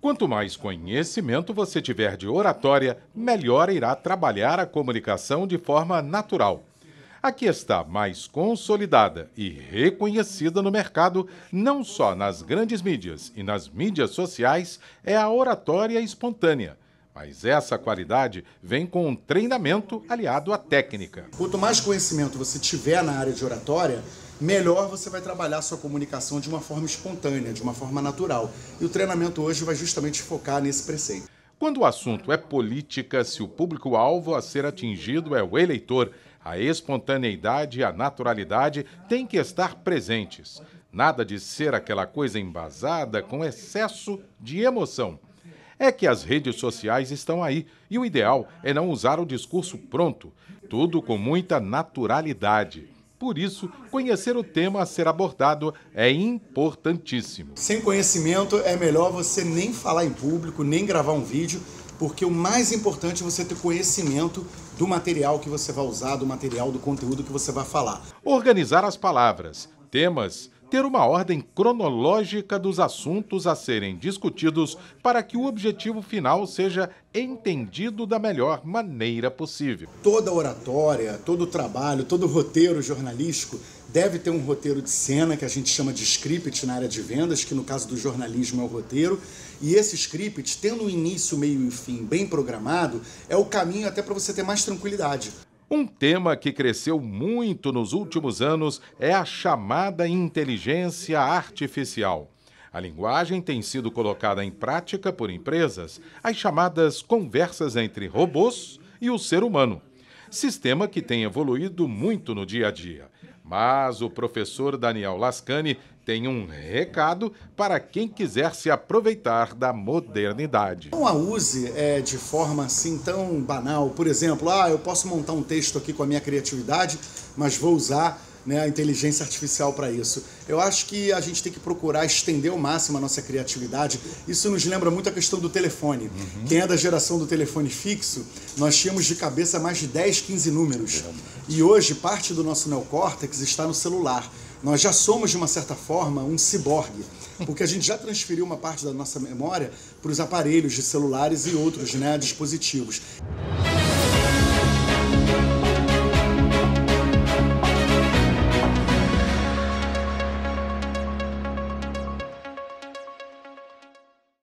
Quanto mais conhecimento você tiver de oratória, melhor irá trabalhar a comunicação de forma natural. Aqui está mais consolidada e reconhecida no mercado, não só nas grandes mídias e nas mídias sociais, é a oratória espontânea. Mas essa qualidade vem com um treinamento aliado à técnica. Quanto mais conhecimento você tiver na área de oratória, melhor você vai trabalhar sua comunicação de uma forma espontânea, de uma forma natural. E o treinamento hoje vai justamente focar nesse preceito. Quando o assunto é política, se o público-alvo a ser atingido é o eleitor, a espontaneidade e a naturalidade têm que estar presentes. Nada de ser aquela coisa embasada com excesso de emoção. É que as redes sociais estão aí e o ideal é não usar o discurso pronto, tudo com muita naturalidade. Por isso, conhecer o tema a ser abordado é importantíssimo. Sem conhecimento, é melhor você nem falar em público, nem gravar um vídeo, porque o mais importante é você ter conhecimento do material que você vai usar, do material, do conteúdo que você vai falar. Organizar as palavras, temas, ter uma ordem cronológica dos assuntos a serem discutidos para que o objetivo final seja entendido da melhor maneira possível. Toda oratória, todo trabalho, todo roteiro jornalístico deve ter um roteiro de cena que a gente chama de script na área de vendas, que no caso do jornalismo é o roteiro. E esse script, tendo um início, meio e fim bem programado, é o caminho até para você ter mais tranquilidade. Um tema que cresceu muito nos últimos anos é a chamada inteligência artificial. A linguagem tem sido colocada em prática por empresas, as chamadas conversas entre robôs e o ser humano. Sistema que tem evoluído muito no dia a dia. Mas o professor Daniel Lascani tem um recado para quem quiser se aproveitar da modernidade. Não a use é, de forma assim tão banal. Por exemplo, ah, eu posso montar um texto aqui com a minha criatividade, mas vou usar né, a inteligência artificial para isso. Eu acho que a gente tem que procurar estender ao máximo a nossa criatividade. Isso nos lembra muito a questão do telefone. Uhum. Quem é da geração do telefone fixo, nós tínhamos de cabeça mais de 10, 15 números. E hoje, parte do nosso neocórtex está no celular. Nós já somos, de uma certa forma, um ciborgue, porque a gente já transferiu uma parte da nossa memória para os aparelhos de celulares e outros né, dispositivos.